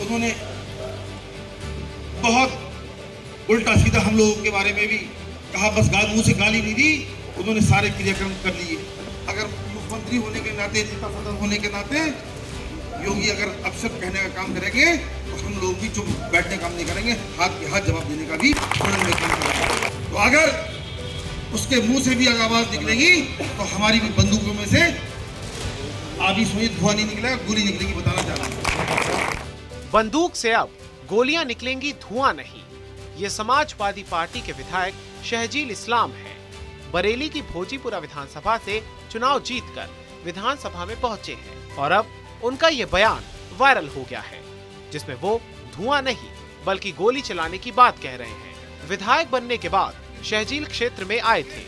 उन्होंने बहुत उल्टा सीधा हम लोगों के बारे में भी कहा, बस गाल मुँह से गाली नहीं दी, उन्होंने सारे क्रियाक्रम कर लिए। अगर मुख्यमंत्री होने के नाते, नेता सदन होने के नाते योगी अगर अफसर कहने का काम करेंगे तो हम लोग भी चुप बैठने का काम नहीं करेंगे। हाथ के हाथ जवाब देने का भी तो अगर उसके मुँह से भी अगर आवाज़ निकलेगी तो हमारी भी बंदूकों में से आधी सुई धुआँ नहीं निकलेगा, गोली निकलेगी, बताना चाह रहा हूँ। बंदूक से अब गोलियाँ निकलेंगी धुआँ नहीं। ये समाजवादी पार्टी के विधायक शहजील इस्लाम हैं। बरेली की भोजीपुरा विधानसभा से चुनाव जीतकर विधानसभा में पहुँचे हैं और अब उनका ये बयान वायरल हो गया है, जिसमें वो धुआँ नहीं, बल्कि गोली चलाने की बात कह रहे हैं। विधायक बनने के बाद शहजील क्षेत्र में आए थे।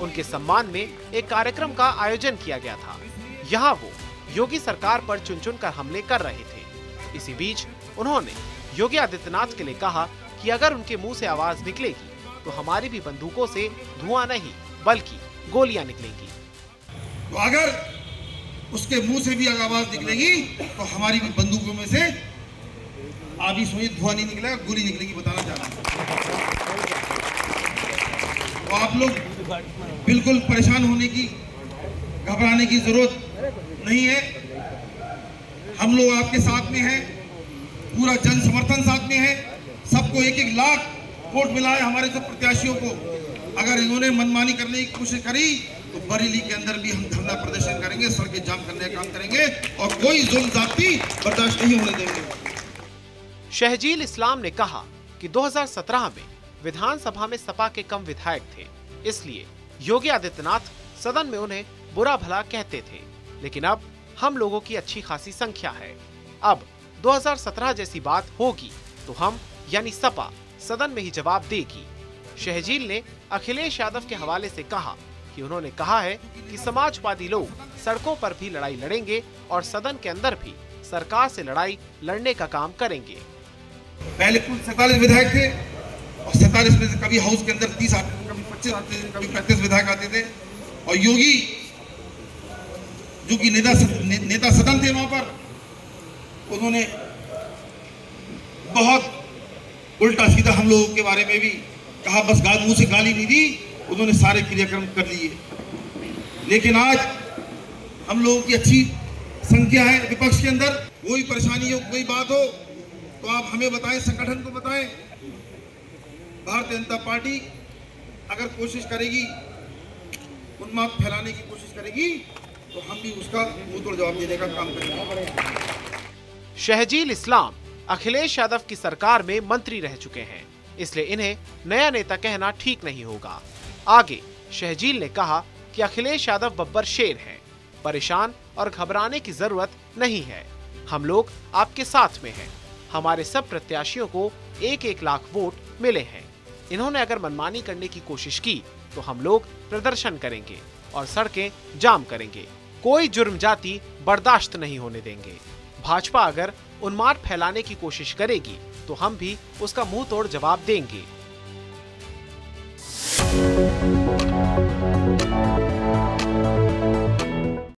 उनके सम्मान में एक कार्यक्रम का आयोजन किया गया था। यहाँ वो योगी सरकार पर चुन चुन कर हमले कर रहे थे। इसी बीच उन्होंने योगी आदित्यनाथ के लिए कहा कि अगर उनके मुँह से आवाज़ निकलेगी तो हमारी भी बंदूकों से धुआँ नहीं, बल्कि गोलियाँ निकलेंगी। तो अगर उसके मुँह से भी आवाज़ निकलेगी तो हमारी भी बंदूकों में से आधी सुई धुआँ नहीं निकलेगा, गोली निकलेगी, बताना चाह रहा हूँ। तो आप लोग बिल्कुल परेशान होने की, घबराने की ज़रूरत नहीं है। हम लोग आपके साथ में हैं, पूरा जन समर्थन साथ में है। सबको एक एक लाख वोट मिला है हमारे सब प्रत्याशियों को। अगर इन्होंने मनमानी करने की कोशिश करी तो बरेली के अंदर भी हम धरना प्रदर्शन करेंगे, सड़कें जाम करने का काम करेंगे और कोई जुल्म जाति बर्दाश्त नहीं होने देंगे। शहजील इस्लाम ने कहा कि 2017 में विधानसभा में सपा के कम विधायक थे, इसलिए योगी आदित्यनाथ सदन में उन्हें बुरा भला कहते थे। लेकिन अब हम लोगों की अच्छी खासी संख्या है। अब 2017 जैसी बात होगी तो हम, यानी सपा, सदन में ही जवाब देगी। शहजील ने अखिलेश यादव के हवाले से कहा कि उन्होंने कहा है कि समाजवादी लोग सड़कों पर भी लड़ाई लड़ेंगे और सदन के अंदर भी सरकार से लड़ाई लड़ने का काम करेंगे। पहले कुल सैतालीस विधायक थे और सैतालीस में से कभी हाउस के अंदर तीस आते थे कभी पच्चीस आते थे कभी पैंतीस विधायक आते थे। और योगी जो कि नेता ने, नेता सदन थे वहाँ पर। उन्होंने बहुत उल्टा सीधा हम लोगों के बारे में भी कहा बस गाल मुँह से गाली नहीं दी उन्होंने सारे क्रियाक्रम कर लिए। लेकिन आज हम लोगों की अच्छी संख्या है विपक्ष के अंदर। कोई परेशानी हो कोई बात हो तो आप हमें बताएँ संगठन को बताएँ। भारतीय जनता पार्टी अगर कोशिश करेगी उन्माद फैलाने की कोशिश करेगी तो हम भी उसका मुँह जवाब देने का काम करेंगे। शहजील इस्लाम अखिलेश यादव की सरकार में मंत्री रह चुके हैं, इसलिए इन्हें नया नेता कहना ठीक नहीं होगा। आगे, शहजील ने कहा कि अखिलेश यादव बब्बर शेर हैं, परेशान और घबराने की ज़रूरत नहीं है। हम लोग आपके साथ में हैं। हमारे सब प्रत्याशियों को एक एक लाख वोट मिले हैं। इन्होंने अगर मनमानी करने की कोशिश की तो हम लोग प्रदर्शन करेंगे और सड़कें जाम करेंगे। कोई जुर्म जाति बर्दाश्त नहीं होने देंगे। भाजपा अगर उन्माद फैलाने की कोशिश करेगी तो हम भी उसका मुँह तोड़ जवाब देंगे।